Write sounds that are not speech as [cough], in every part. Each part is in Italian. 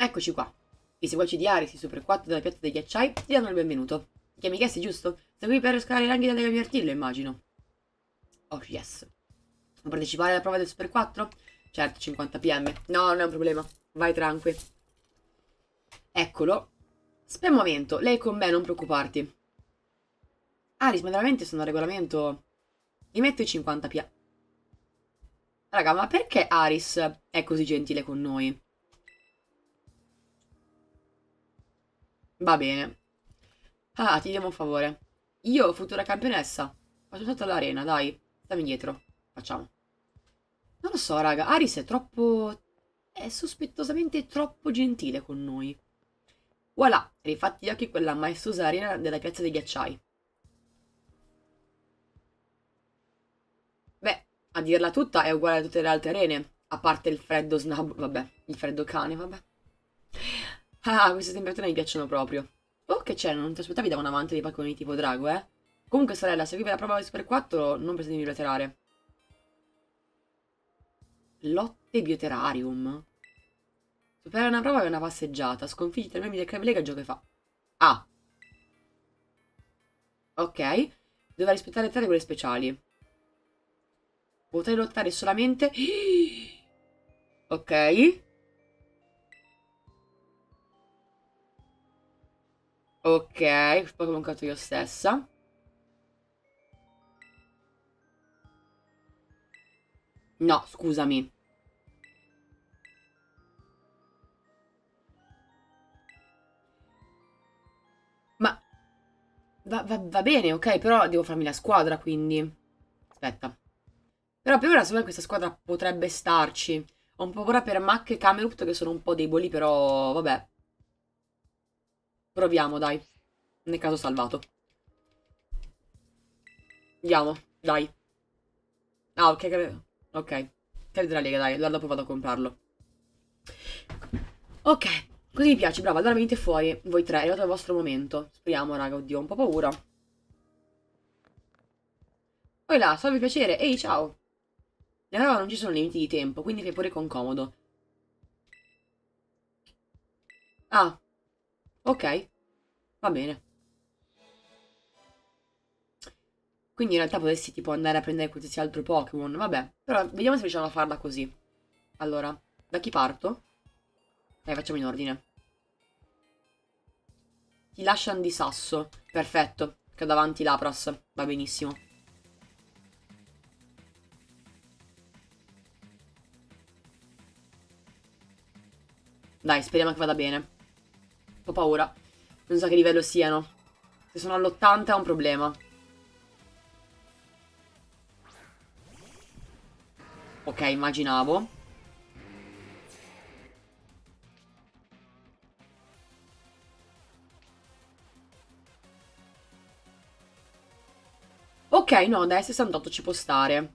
Eccoci qua. I seguaci di Aris, i Super 4 della piazza dei ghiacciai, ti danno il benvenuto. Ti chiami Cassie, giusto? Sei qui per scalare i ranghi delle mie artiglie, immagino. Oh, yes. Vuoi partecipare alla prova del Super 4? Certo, 50 pm. No, non è un problema. Vai tranqui. Eccolo. Spemmamento. Lei con me, non preoccuparti. Aris, ma veramente sono a regolamento... Gli metto i 50 pm. Raga, ma perché Aris è così gentile con noi? Va bene. Ah, ti diamo un favore. Io, futura campionessa, faccio tutto all'arena, dai. Stammi dietro. Facciamo. Non lo so, raga. Aris è troppo... È sospettosamente troppo gentile con noi. Voilà, rifatti gli occhi quella maestosa arena della piazza dei ghiacciai. Beh, a dirla tutta è uguale a tutte le altre arene. A parte il freddo snab... Vabbè, il freddo cane, vabbè. Ah, queste temperature mi piacciono proprio. Oh, che c'è? Non ti aspettavi da un amante dei palconi tipo drago, eh? Comunque, sorella, se vivi la prova di Super 4, non pretendimi bilaterare. Lotte bioterarium. Superare una prova è una passeggiata. Sconfiggi tre membri del Club Lega, gioco e fa. Ah. Ok. Doveva rispettare tre regole speciali. Potrei lottare solamente... [gasps] Ok. Ok, poi ho mancato io stessa. No, scusami. Va, va, va, bene, ok, però devo farmi la squadra, quindi... Aspetta. Però per ora, secondo me, questa squadra potrebbe starci. Ho un po' paura per Mac e Camerupt, che sono un po' deboli, però... Vabbè. Proviamo, dai. Nel caso salvato. Andiamo, dai. Ah, ok, ok. Cade della Lega, dai. Allora dopo vado a comprarlo. Ok, così mi piace, brava. Allora venite fuori, voi tre. È arrivato il vostro momento. Speriamo, raga. Oddio, ho un po' paura. Poi là, salve piacere. Ehi, ciao. Nella prova non ci sono limiti di tempo, quindi fai pure con comodo. Ah, Ok, va bene. Quindi in realtà potessi tipo andare a prendere qualsiasi altro Pokémon, vabbè. Però vediamo se riusciamo a farla così. Allora, da chi parto? Dai, facciamo in ordine. Ti lasciano di sasso. Perfetto, che ho davanti Lapras. Va benissimo. Dai, speriamo che vada bene. Ho paura. Non so che livello siano. Se sono all'80 è un problema. Ok, immaginavo. No, dai, 68 ci può stare.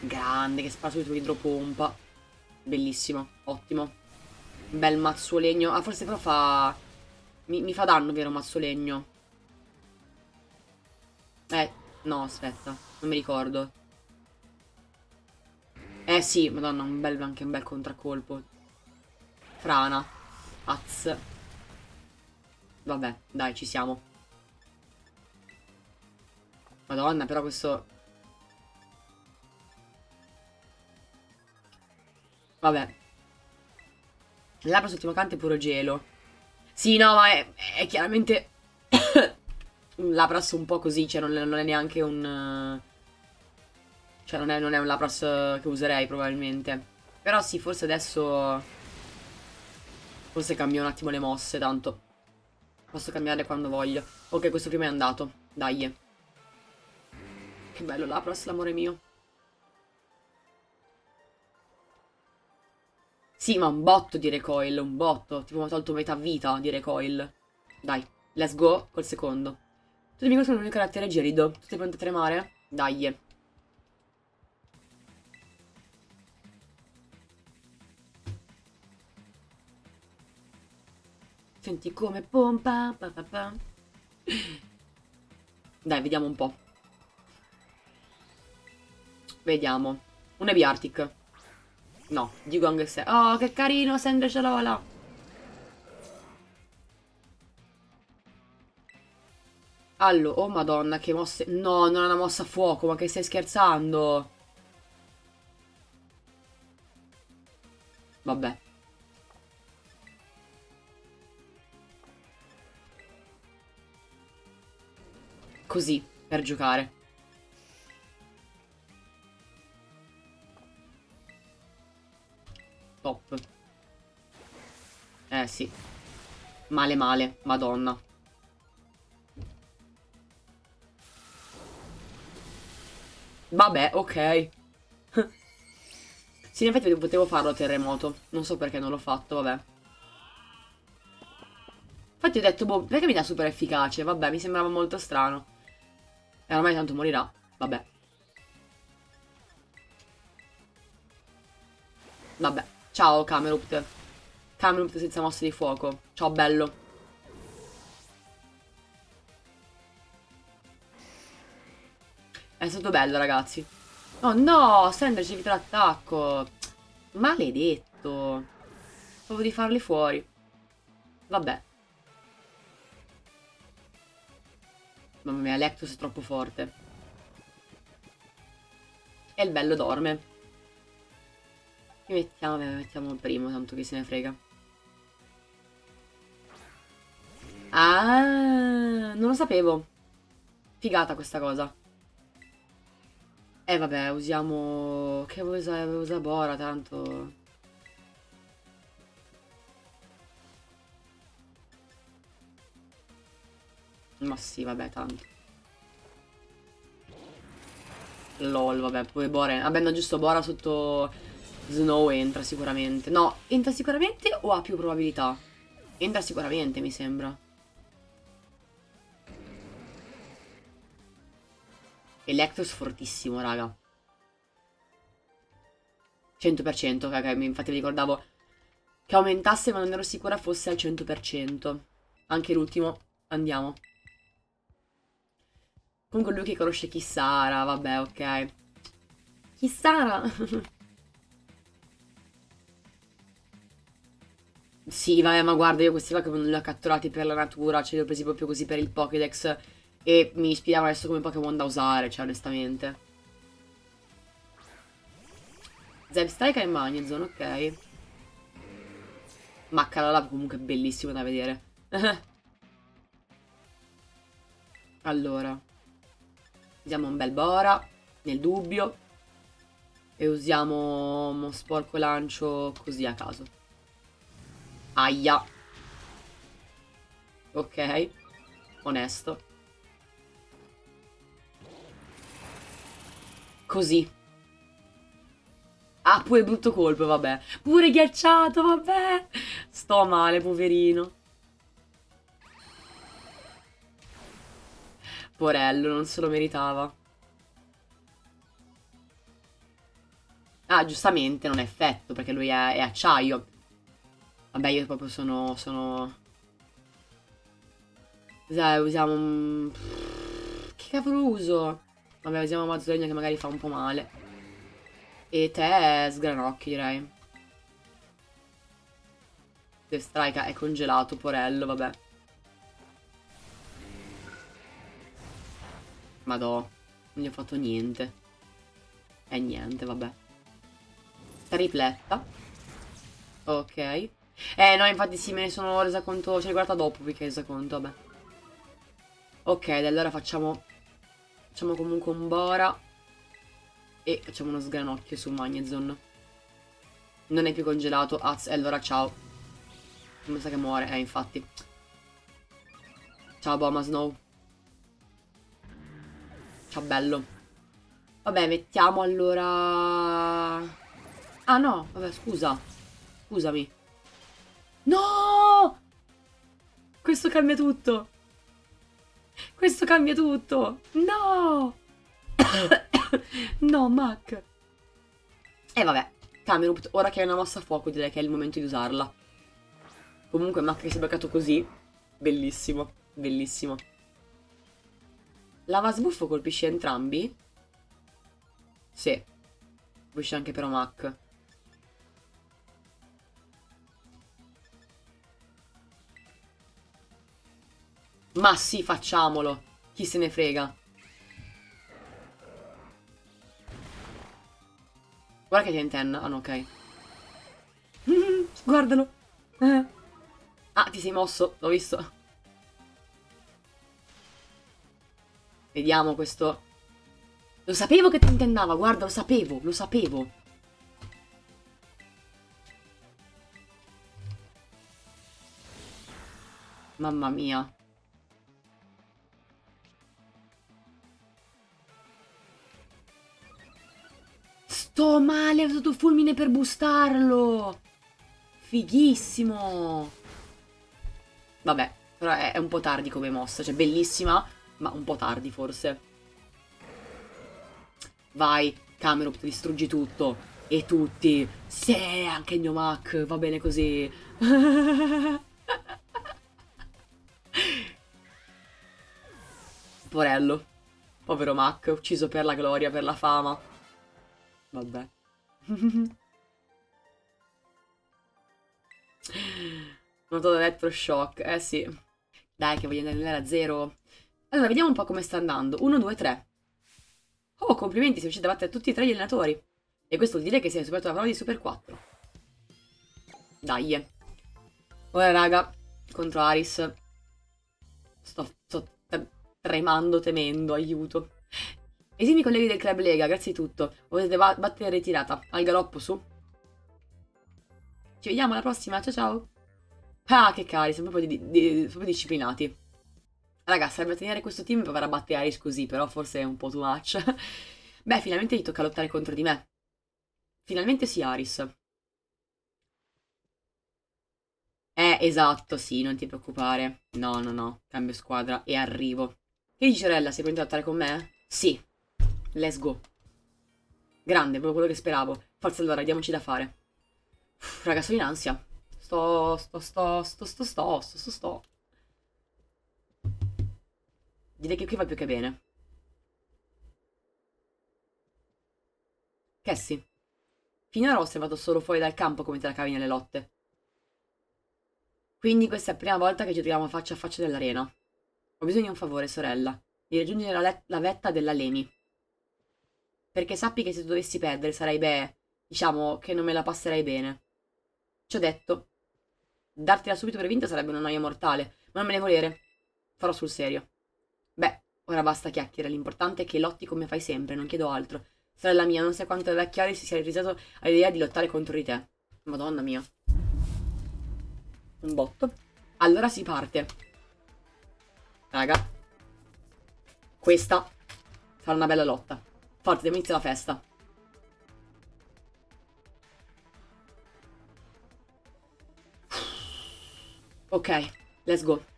Grande, che spara subito idropompa. Bellissimo, ottimo. Bel mazzo legno. Ah, forse però fa... Mi, mi fa danno, vero, mazzo legno? Eh, no, aspetta. Non mi ricordo. Eh sì, madonna, un bel, anche un bel contraccolpo. Frana. Az. Vabbè, dai, ci siamo. Madonna, però questo Vabbè. Labbra ultimo canto è puro gelo. Sì, no, ma è, è chiaramente [coughs] un Lapras un po' così, cioè non, non è neanche un... Cioè non è, non è, un Lapras che userei probabilmente. Però sì, forse adesso... Forse cambio un attimo le mosse, tanto. Posso cambiarle quando voglio. Ok, questo prima è andato. Dai. Che bello Lapras, l'amore mio. Sì, ma un botto di recoil, un botto. Tipo mi ha tolto metà vita di recoil. Dai, let's go col secondo. Tutti i miei sono un carattere gelido. Tutti pronti a tremare? Dai. Senti come pompa. Pa, pa, pa. Dai, vediamo un po'. Vediamo. Un Ebi Arctic. No, Dugong 6. Oh, che carino, Sandra Cialola. Allora, oh madonna, che mosse... No, non è una mossa a fuoco, ma che stai scherzando? Vabbè. Così, per giocare. Top. Eh sì. Male male, madonna. Vabbè, ok. [laughs] sì, in effetti potevo farlo a terremoto. Non so perché non l'ho fatto, vabbè. Infatti ho detto, boh, perché mi dà super efficace? Vabbè, mi sembrava molto strano. E ormai tanto morirà. Vabbè. Vabbè. Ciao, Camerupt. Camerupt senza mosse di fuoco. Ciao, bello. È stato bello, ragazzi. Oh no, Sender ci evita l'attacco. Maledetto. Provo di farli fuori. Vabbè. Mamma mia, Lectus è troppo forte. E il bello dorme. Ci mettiamo, mettiamo il primo, tanto che se ne frega. Ah, non lo sapevo. Figata questa cosa. Eh vabbè, usiamo... Che vuoi usare? Usa Bora, tanto... Ma sì, vabbè, tanto. LOL, vabbè, poi Bora... No, giusto, Bora sotto Snow entra sicuramente. No, entra sicuramente o ha più probabilità? Entra sicuramente, mi sembra. Electros fortissimo, raga. 100%, ok, infatti mi ricordavo che aumentasse ma non ero sicura fosse al 100%. Anche l'ultimo, andiamo. Comunque lui che conosce Kissara, vabbè, ok. Kissara! [laughs] sì, vabbè, ma guarda, io questi qua che non li ho catturati per la natura, ce li ho presi proprio così per il Pokédex e mi ispiravano adesso come Pokémon da usare, cioè onestamente. Zebstrike e Magnezone, ok. Macalala comunque bellissimo da vedere. [laughs] allora. Usiamo un bel Bora, nel dubbio. E usiamo uno sporco lancio così a caso. Aia. Ok. Onesto. Così. Ah, pure brutto colpo, vabbè. Pure ghiacciato, vabbè. Sto male, poverino. Porello, non se lo meritava. Ah, giustamente, non è effetto, perché lui è, è acciaio. Vabbè, io proprio sono... sono... Cos'è? Usiamo un... Che cavolo uso? Vabbè, usiamo Mazzogna che magari fa un po' male. E te sgranocchi, direi. The Strike è congelato, porello, vabbè. Madò, non gli ho fatto niente. E niente, vabbè. Tripletta. Ok. Eh, no, infatti sì, me ne sono resa conto, ce l'ho guardata dopo perché resa conto, vabbè. Ok, allora facciamo Facciamo comunque un Bora. E facciamo uno sgranocchio su Magnezon. Non è più congelato. E allora ciao. Mi sa che muore, eh, infatti. Ciao, Boma Snow. Ciao, bello. Vabbè, mettiamo allora... Ah, no, vabbè, scusa. Scusami. No! Questo cambia tutto. Questo cambia tutto. No! [coughs] no, Mac. E vabbè, Camerupt, ora che hai una mossa a fuoco direi che è il momento di usarla. Comunque Mac che si è bloccato così. Bellissimo, bellissimo. Lava sbuffo colpisce entrambi? Sì. Colpisce anche però Mac. Ma sì, facciamolo. Chi se ne frega. Guarda che Tenten. Ah no, ok. [laughs] Guardalo. Eh. Ah, ti sei mosso. L'ho visto. Vediamo questo. Lo sapevo che tentennava. Guarda, lo sapevo. Lo sapevo. Mamma mia. Sto male, ho usato fulmine per boostarlo. Fighissimo. Vabbè, però è un po' tardi come mossa. Cioè, bellissima, ma un po' tardi forse. Vai, Camerupt, distruggi tutto. E tutti. Sì, anche il mio Mac, va bene così. [laughs] Porello. Povero Mac, ucciso per la gloria, per la fama. Vabbè. [laughs] Noto elettroshock. Eh sì. Dai che voglio andare a zero. Allora, vediamo un po' come sta andando. 1, 2, 3. Oh, complimenti, sei riuscito a battere tutti e tre gli allenatori. E questo vuol dire che sei superato la prova di Super 4. Dai. Ora, raga, contro Aris. Sto, sto tremando, temendo, aiuto. Esimi colleghi del club Lega, grazie di tutto. Potete battere ritirata. Al galoppo, su. Ci vediamo alla prossima, ciao ciao. Ah, che cari, sono proprio, di, di, proprio disciplinati. Raga, serve tenere questo team per aver a battere Aris così, però forse è un po' too much. [laughs] Beh, finalmente gli tocca lottare contro di me. Finalmente sì, Aris. Eh, esatto, sì, non ti preoccupare. No, no, no, cambio squadra e arrivo. Che dici, sorella, sei pronta a lottare con me? Sì, Let's go. Grande, proprio quello che speravo. Forza allora, diamoci da fare. Uff, raga, sono in ansia. Sto, sto, sto, sto, sto, sto, sto, sto, sto. Direi che qui va più che bene. Cassie. Finora ho osservato solo fuori dal campo come te la cavi nelle lotte. Quindi questa è la prima volta che ci troviamo faccia a faccia nell'arena. Ho bisogno di un favore, sorella. Di raggiungere la, la vetta della Lemi. Perché sappi che se tu dovessi perdere sarai beh, diciamo che non me la passerai bene. Ci ho detto. Dartela subito per vinta sarebbe una noia mortale, ma non me ne volere. Farò sul serio. Beh, ora basta chiacchiere, l'importante è che lotti come fai sempre, non chiedo altro. Sorella mia, non sai quanto è vecchiare si sia risato all'idea di lottare contro di te. Madonna mia. Un botto. Allora si parte. Raga. Questa sarà una bella lotta. Forza, devo iniziare la festa. Ok, let's go.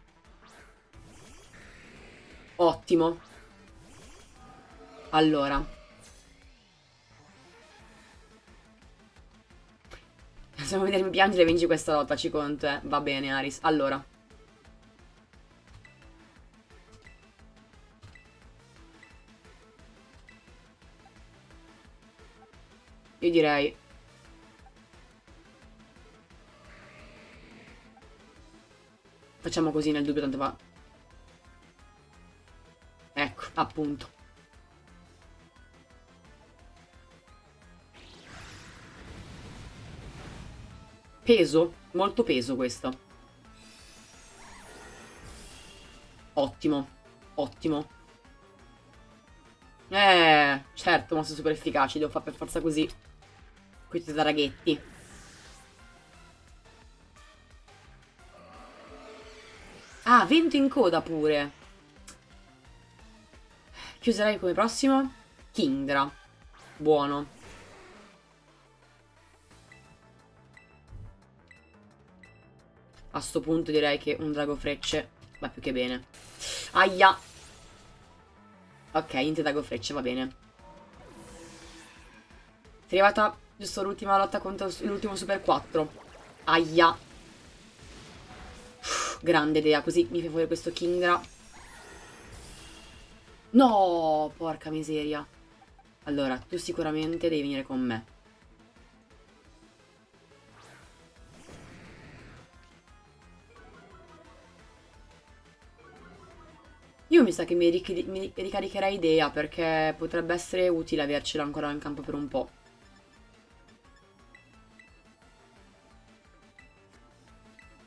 Ottimo. Allora. Se vuoi vedermi piangere vinci questa lotta, ci conto, eh. Va bene, Aris. Allora. Io direi... Facciamo così nel dubbio, tanto va... Appunto. Peso? Molto peso questo. Ottimo. Ottimo. Eh, certo, mosse super efficaci. Devo fare per forza così. Questi da raghetti. Ah, vento in coda pure. Chiuserai come prossimo? Kingdra. Buono. A sto punto direi che un drago frecce va più che bene. Aia! Ok, niente drago frecce, va bene. Sei arrivata Giusto l'ultima lotta contro l'ultimo Super 4. Aia. grande idea, così mi fai fuori questo Kingdra. No, porca miseria. Allora, tu sicuramente devi venire con me. Io mi sa che mi, ric mi ricaricherei idea perché potrebbe essere utile avercela ancora in campo per un po'.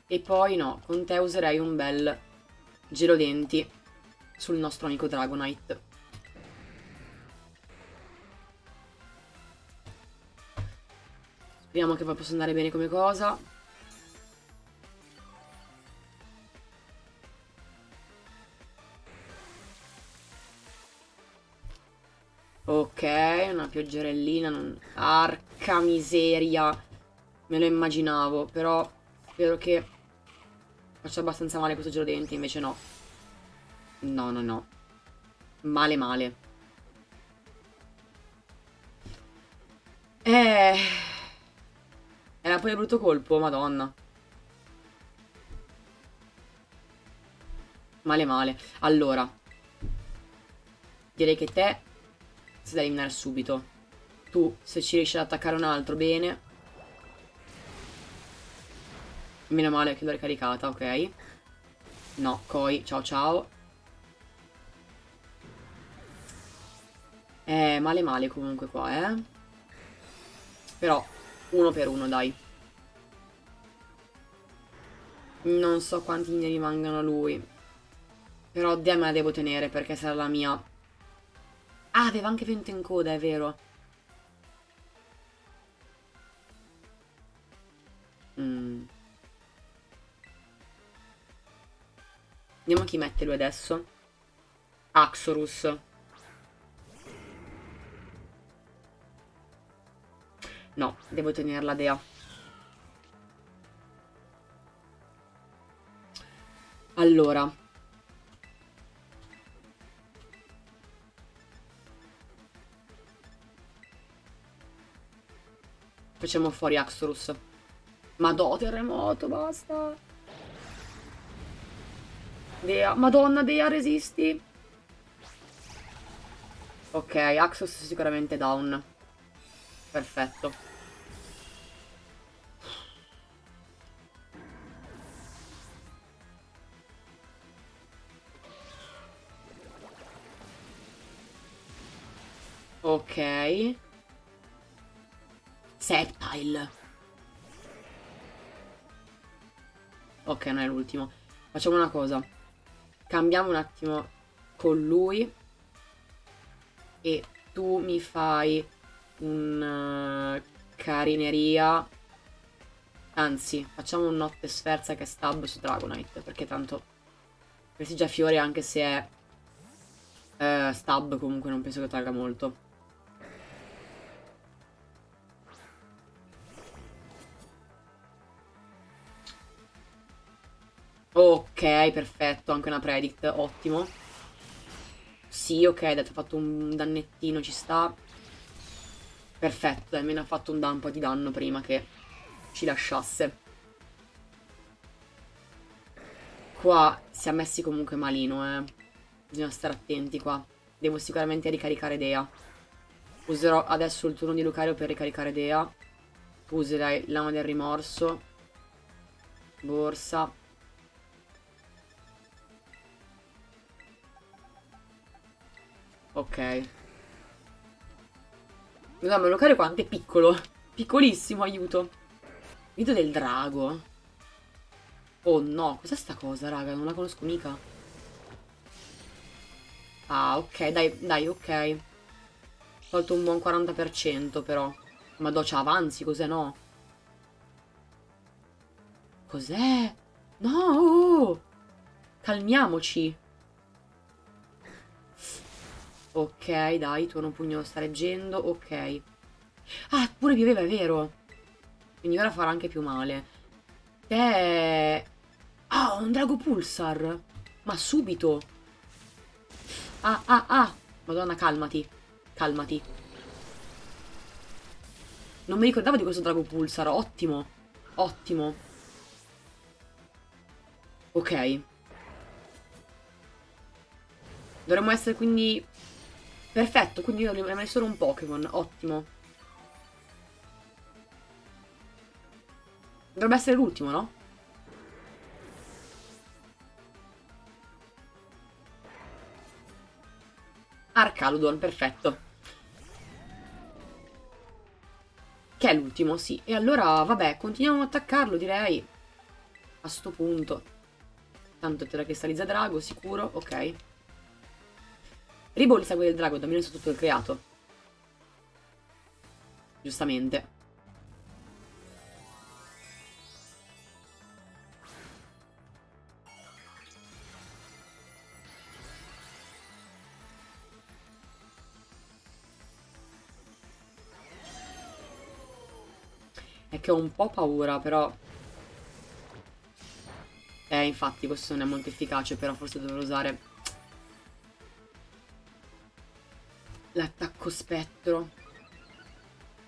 E poi no, con te userei un bel gelo denti sul nostro amico Dragonite. Speriamo che poi possa andare bene come cosa. Ok, una pioggerellina. Non... Arca miseria. Me lo immaginavo, però spero che faccia abbastanza male questo giro denti, invece no. No, no, no. Male, male. Eh... Era poi brutto colpo, madonna. Male, male. Allora. Direi che te si da eliminare subito. Tu, se ci riesci ad attaccare un altro, bene. Meno male che l'ho ricaricata, ok. No, Koi, ciao ciao. Eh, male male comunque qua, eh. Però, uno per uno, dai. Non so quanti ne rimangano a lui. Però Dea me la devo tenere perché sarà la mia Ah, aveva anche vento in coda, è vero. Mm. Vediamo chi mette lui adesso. Axorus. No, devo tenerla Dea. Allora. Facciamo fuori Axorus. Madò, terremoto, basta. Dea, madonna Dea, resisti. Ok, Axos sicuramente down. Perfetto. Ok. Septile. Ok, non è l'ultimo. Facciamo una cosa. Cambiamo un attimo con lui. E tu mi fai un uh, carineria. Anzi, facciamo un notte sferza che stab su Dragonite. Perché tanto prestiggia fiore anche se è uh, stab comunque non penso che tragga molto. Ok, perfetto, anche una predict, ottimo. Sì, ok, ha fatto un dannettino, ci sta. Perfetto, almeno ha fatto un, un di danno prima che ci lasciasse. Qua si è messi comunque malino, eh. Bisogna stare attenti qua. Devo sicuramente ricaricare Dea. Userò adesso il turno di Lucario per ricaricare Dea. Userai l'ama del rimorso. Borsa. Ok. Guarda, ma locare quanto è piccolo. Piccolissimo, aiuto. Video del drago. Oh no, cos'è sta cosa, raga? Non la conosco mica. Ah, ok, dai, dai, ok. Ho tolto un buon 40% però. Ma do c'ha avanzi, cos'è no? Cos'è? No! Calmiamoci. Ok, dai, tuono pugno sta reggendo. Ok. Ah, pure pioveva, è vero. Quindi ora farà anche più male. Te... Ah, un drago pulsar. Ma subito. Ah, ah, ah. Madonna, calmati. Calmati. Non mi ricordavo di questo drago pulsar. Ottimo. Ottimo. Ok. Dovremmo essere quindi... Perfetto, quindi io rimanere solo un Pokémon. Ottimo. Dovrebbe essere l'ultimo, no? Arcaludon, perfetto. Che è l'ultimo, sì. E allora, vabbè, continuiamo ad attaccarlo, direi. A sto punto. Tanto te la cristallizza drago, sicuro, ok. Ribol segue il drago, me su tutto il creato. Giustamente. È che ho un po' paura, però... Eh, infatti, questo non è molto efficace, però forse dovrò usare... L'attacco spettro.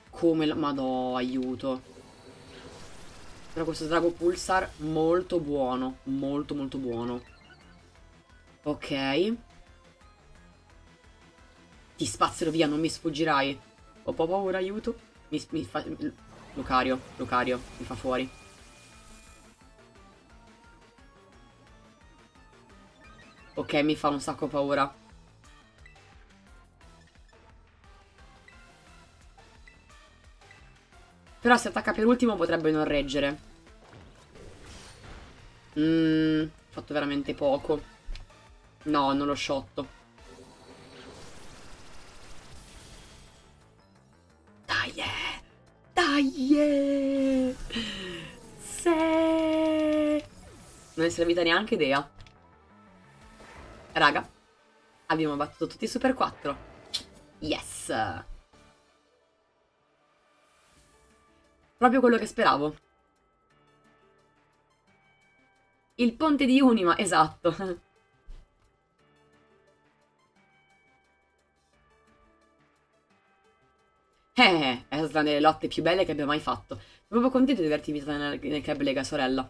Come la... Madò, aiuto. Però questo Drago Pulsar molto buono. Molto, molto buono. Ok. Ti spazzerò via, non mi sfuggirai. Ho paura, aiuto. Mi, mi fa... Lucario, Lucario, mi fa fuori. Ok, mi fa un sacco paura. Però se attacca per ultimo potrebbe non reggere. Mmm, fatto veramente poco. No, non l'ho sciotto. Dai! Se... Non è servita neanche idea. Raga, abbiamo battuto tutti i Super 4. Yes! Proprio quello che speravo. Il ponte di Unima, esatto. Eh, è stata una delle lotte più belle che abbia mai fatto. Sono proprio contento di averti invitato nel, nel club Lega Sorella.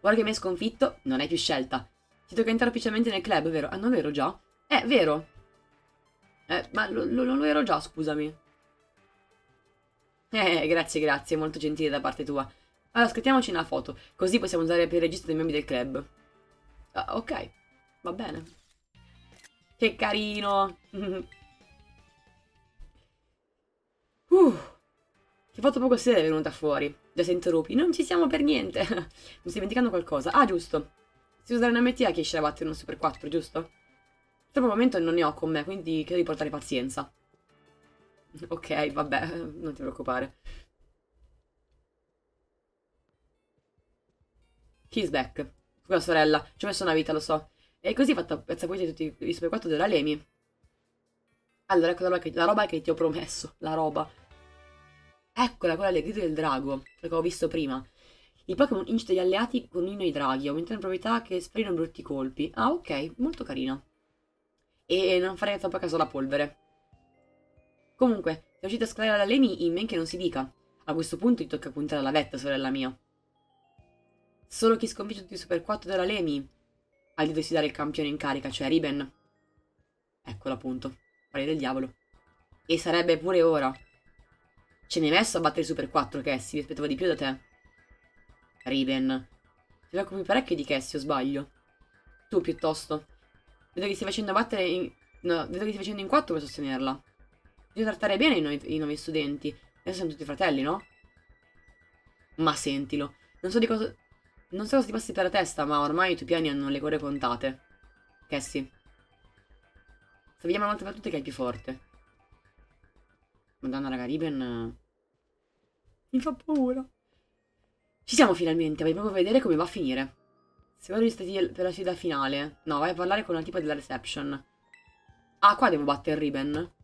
Ora che mi hai sconfitto, non hai più scelta. Ti tocca entrare ufficialmente nel club, vero? Ah, non lo ero già? Eh, vero. Eh, ma lo, lo, lo ero già, scusami. Eh, grazie, grazie, molto gentile da parte tua. Allora, scattiamoci una foto, così possiamo usare per il registro dei membri del club. Ah, ok, va bene. Che carino. [laughs] Uh, che foto poco seria è venuta fuori. Già sento rupi. Non ci siamo per niente. [laughs] Mi stai dimenticando qualcosa. Ah, giusto. Si usa una MTA che esce a battere uno Super 4, giusto? Troppo momento non ne ho con me, quindi credo di portare pazienza. Ok, vabbè, non ti preoccupare. He's back. Scusa sorella, ci ho messo una vita, lo so. E così pezza poi tutti i Super 4 della Lemi. Allora, ecco la roba, che, la roba che ti ho promesso. La roba. Eccola, quella del grido del drago, che ho visto prima. I Pokémon incita gli alleati con uno i draghi, aumentano proprietà che sferino brutti colpi. Ah, ok, molto carina. E non farei troppo caso alla polvere. Comunque, sei riuscito a scalare la Lemi in men che non si dica. A questo punto ti tocca puntare alla vetta, sorella mia. Solo chi sconfigge tutti i Super 4 della Lemi ha di dare il campione in carica, cioè Riben. Eccolo appunto, pari del diavolo. E sarebbe pure ora. Ce hai messo a battere Super 4, Cassie. Mi aspettavo di più da te. Riven. Ti preoccupi parecchio di Cassie, o sbaglio? Tu, piuttosto. Vedo che stai facendo battere in... No, vedo che stai facendo in 4 per sostenerla. Devi trattare bene i nuovi, i nuovi studenti. Adesso siamo tutti fratelli, no? Ma sentilo. Non so di cosa... Non so cosa ti passi per la testa, ma ormai i tuoi piani hanno le cuore contate. Cassie. Se vediamo un'altra battuta che è il più forte. Madonna raga, Riven... Mi fa paura. Ci siamo finalmente, vai proprio vedere come va a finire. Se gli per la sfida finale. No, vai a parlare con una tipa della reception. Ah, qua devo battere Riven.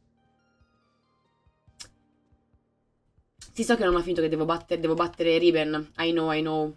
Sì, so che non ho finito che devo battere, devo battere Riven. I know, I know.